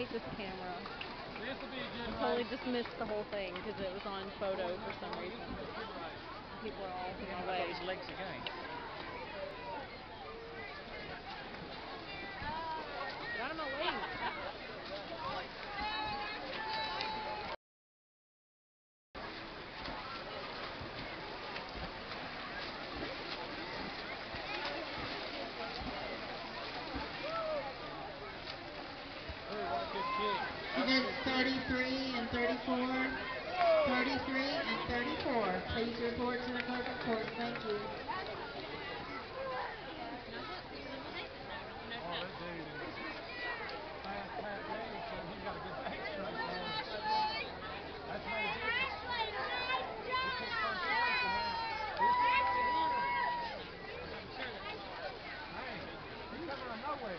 hate this camera. I totally just missed the whole thing because it was on photo for some reason. 34, 33, and 34. Please report to the clerk of court. Thank you. Wait.